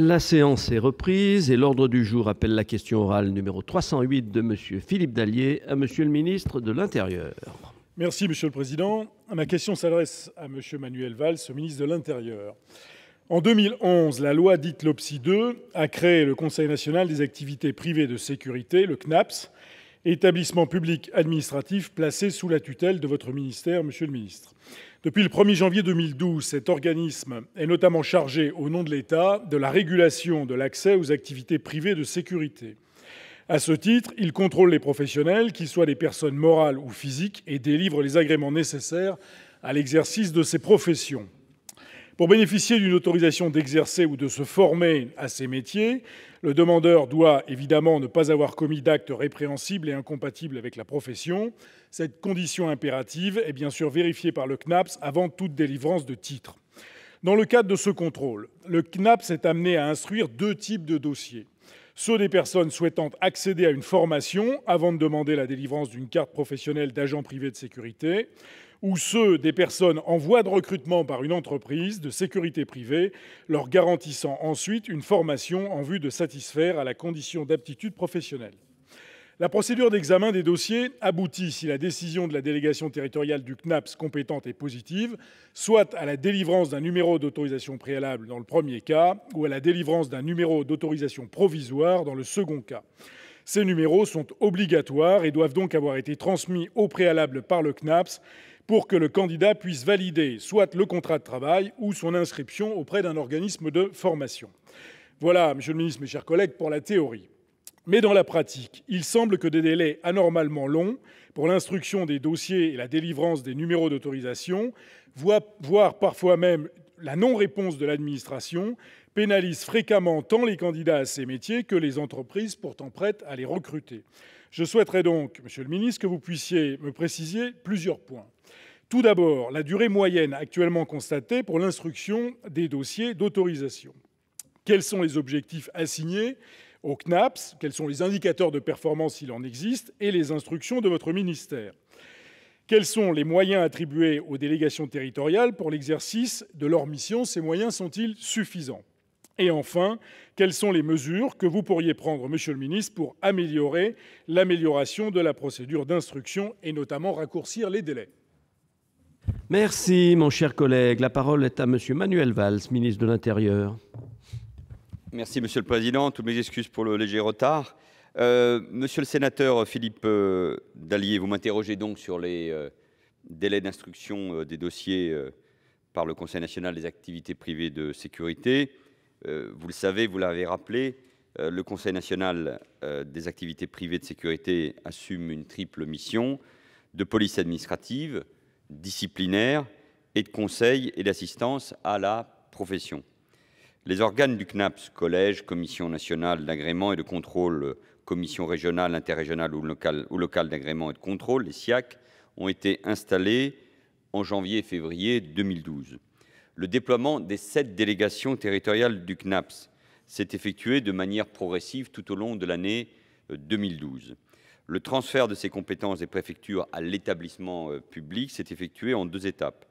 La séance est reprise et l'ordre du jour appelle la question orale numéro 308 de Monsieur Philippe Dallier à Monsieur le ministre de l'Intérieur. Merci Monsieur le Président. Ma question s'adresse à Monsieur Manuel Valls, ministre de l'Intérieur. En 2011, la loi dite LOPSI 2 a créé le Conseil national des activités privées de sécurité, le CNAPS, établissement public administratif placé sous la tutelle de votre ministère, Monsieur le ministre. Depuis le 1er janvier 2012, cet organisme est notamment chargé, au nom de l'État, de la régulation de l'accès aux activités privées de sécurité. À ce titre, il contrôle les professionnels, qu'ils soient des personnes morales ou physiques, et délivre les agréments nécessaires à l'exercice de ces professions. Pour bénéficier d'une autorisation d'exercer ou de se former à ces métiers, le demandeur doit évidemment ne pas avoir commis d'actes répréhensibles et incompatibles avec la profession. Cette condition impérative est bien sûr vérifiée par le CNAPS avant toute délivrance de titre. Dans le cadre de ce contrôle, le CNAPS est amené à instruire deux types de dossiers ceux des personnes souhaitant accéder à une formation avant de demander la délivrance d'une carte professionnelle d'agent privé de sécurité, ou ceux des personnes en voie de recrutement par une entreprise de sécurité privée, leur garantissant ensuite une formation en vue de satisfaire à la condition d'aptitude professionnelle. La procédure d'examen des dossiers aboutit, si la décision de la délégation territoriale du CNAPS compétente est positive, soit à la délivrance d'un numéro d'autorisation préalable dans le premier cas, ou à la délivrance d'un numéro d'autorisation provisoire dans le second cas. Ces numéros sont obligatoires et doivent donc avoir été transmis au préalable par le CNAPS pour que le candidat puisse valider soit le contrat de travail ou son inscription auprès d'un organisme de formation. Voilà, monsieur le ministre, mes chers collègues, pour la théorie. Mais dans la pratique, il semble que des délais anormalement longs pour l'instruction des dossiers et la délivrance des numéros d'autorisation, voire parfois même la non-réponse de l'administration, pénalisent fréquemment tant les candidats à ces métiers que les entreprises pourtant prêtes à les recruter. Je souhaiterais donc, monsieur le ministre, que vous puissiez me préciser plusieurs points. Tout d'abord, la durée moyenne actuellement constatée pour l'instruction des dossiers d'autorisation. Quels sont les objectifs assignés au CNAPS? Quels sont les indicateurs de performance, s'il en existe, et les instructions de votre ministère. Quels sont les moyens attribués aux délégations territoriales pour l'exercice de leur mission? Ces moyens sont-ils suffisants? Et enfin, quelles sont les mesures que vous pourriez prendre, monsieur le ministre, pour améliorer l'amélioration de la procédure d'instruction et notamment raccourcir les délais? Merci, mon cher collègue. La parole est à Monsieur Manuel Valls, ministre de l'Intérieur. Merci, Monsieur le Président. Toutes mes excuses pour le léger retard. Euh, monsieur le sénateur Philippe euh, Dallier, vous m'interrogez donc sur les euh, délais d'instruction des dossiers par le Conseil national des activités privées de sécurité. vous le savez, vous l'avez rappelé, le Conseil national des activités privées de sécurité assume une triple mission de police administrative, disciplinaire et de conseil et d'assistance à la profession. Les organes du CNAPS, collège, commission nationale d'agrément et de contrôle, commission régionale, interrégionale ou locale, ou locale d'agrément et de contrôle, les SIAC, ont été installés en janvier et février 2012. Le déploiement des sept délégations territoriales du CNAPS s'est effectué de manière progressive tout au long de l'année 2012. Le transfert de ces compétences des préfectures à l'établissement euh, public s'est effectué en deux étapes.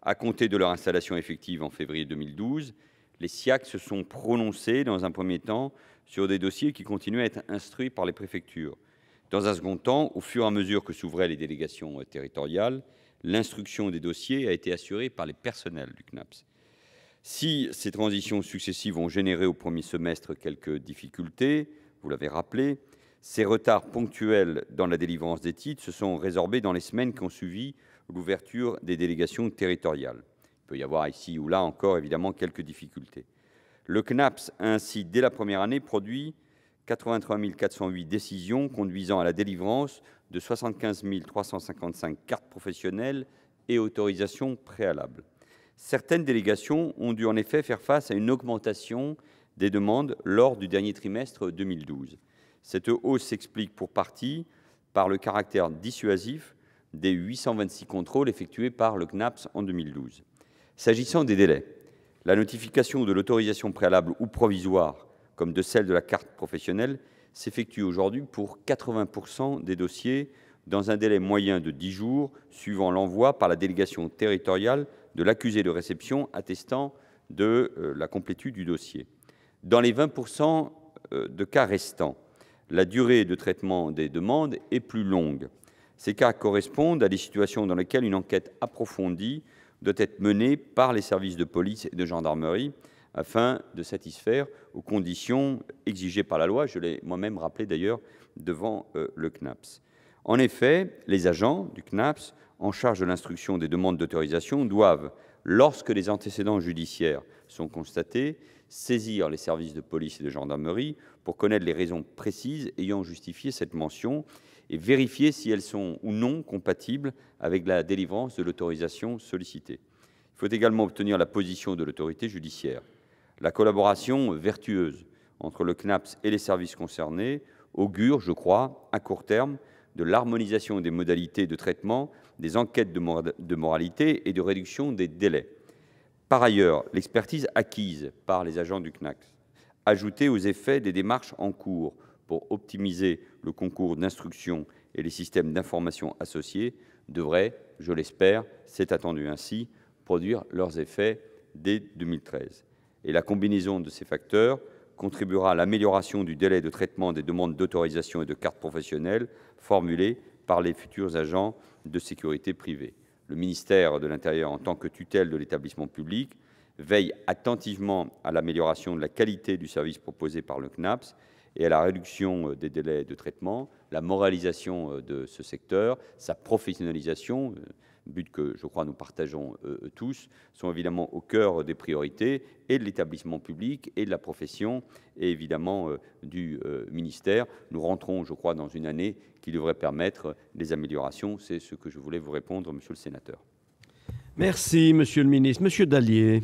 À compter de leur installation effective en février 2012, les SIAC se sont prononcés dans un premier temps sur des dossiers qui continuaient à être instruits par les préfectures. Dans un second temps, au fur et à mesure que s'ouvraient les délégations euh, territoriales, l'instruction des dossiers a été assurée par les personnels du CNAPS. Si ces transitions successives ont généré au premier semestre quelques difficultés, vous l'avez rappelé, ces retards ponctuels dans la délivrance des titres se sont résorbés dans les semaines qui ont suivi l'ouverture des délégations territoriales. Il peut y avoir ici ou là encore évidemment quelques difficultés. Le CNAPS a ainsi, dès la première année, produit 83 408 décisions conduisant à la délivrance de 75 355 cartes professionnelles et autorisations préalables. Certaines délégations ont dû en effet faire face à une augmentation des demandes lors du dernier trimestre 2012. Cette hausse s'explique pour partie par le caractère dissuasif des 826 contrôles effectués par le CNAPS en 2012. S'agissant des délais, la notification de l'autorisation préalable ou provisoire, comme de celle de la carte professionnelle, s'effectue aujourd'hui pour 80% des dossiers dans un délai moyen de 10 jours, suivant l'envoi par la délégation territoriale de l'accusé de réception attestant de euh, la complétude du dossier. Dans les 20% de cas restants, la durée de traitement des demandes est plus longue. Ces cas correspondent à des situations dans lesquelles une enquête approfondie doit être menée par les services de police et de gendarmerie afin de satisfaire aux conditions exigées par la loi. Je l'ai moi-même rappelé d'ailleurs devant euh, le CNAPS. En effet, les agents du CNAPS en charge de l'instruction des demandes d'autorisation doivent, lorsque les antécédents judiciaires sont constatés, saisir les services de police et de gendarmerie pour connaître les raisons précises ayant justifié cette mention et vérifier si elles sont ou non compatibles avec la délivrance de l'autorisation sollicitée. Il faut également obtenir la position de l'autorité judiciaire. La collaboration vertueuse entre le CNAPS et les services concernés augure, je crois, à court terme, de l'harmonisation des modalités de traitement des enquêtes de moralité et de réduction des délais. Par ailleurs, l'expertise acquise par les agents du CNAPS, ajoutée aux effets des démarches en cours pour optimiser le concours d'instruction et les systèmes d'information associés, devrait, je l'espère, c'est attendu ainsi, produire leurs effets dès 2013. Et la combinaison de ces facteurs contribuera à l'amélioration du délai de traitement des demandes d'autorisation et de carte professionnelle formulées par les futurs agents de sécurité privée. Le ministère de l'Intérieur, en tant que tutelle de l'établissement public, veille attentivement à l'amélioration de la qualité du service proposé par le CNAPS et à la réduction euh, des délais de traitement, la moralisation euh, de ce secteur, sa professionnalisation, euh, but que je crois nous partageons tous, sont évidemment au cœur des priorités et de l'établissement public et de la profession et évidemment du ministère. Nous rentrons, je crois, dans une année qui devrait permettre des améliorations. C'est ce que je voulais vous répondre, monsieur le sénateur. Merci, monsieur le ministre. Monsieur Dallier.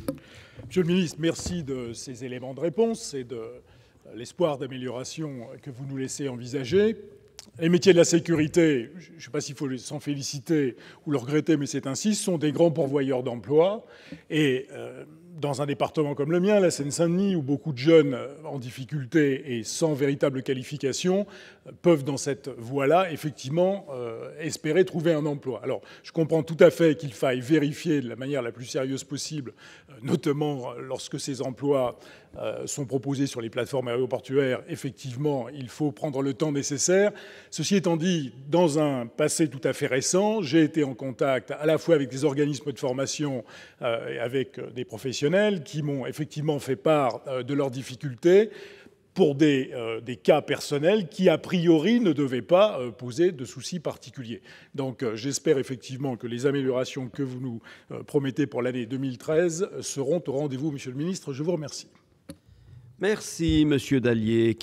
Monsieur le ministre, merci de ces éléments de réponse et de l'espoir d'amélioration que vous nous laissez envisager. Les métiers de la sécurité, je ne sais pas s'il faut s'en féliciter ou le regretter, mais c'est ainsi, sont des grands pourvoyeurs d'emplois. Et euh, dans un département comme le mien, la Seine-Saint-Denis, où beaucoup de jeunes en difficulté et sans véritable qualification peuvent, dans cette voie-là, effectivement, euh, espérer trouver un emploi. Alors, je comprends tout à fait qu'il faille vérifier de la manière la plus sérieuse possible, euh, notamment lorsque ces emplois euh, sont proposés sur les plateformes aéroportuaires. Effectivement, il faut prendre le temps nécessaire. Ceci étant dit, dans un passé tout à fait récent, j'ai été en contact à la fois avec des organismes de formation et avec des professionnels qui m'ont effectivement fait part de leurs difficultés pour euh, des, cas personnels qui, a priori, ne devaient pas euh, poser de soucis particuliers. Donc euh, j'espère effectivement que les améliorations que vous nous promettez pour l'année 2013 seront au rendez-vous, Monsieur le Ministre. Je vous remercie. Merci, Monsieur Dallier.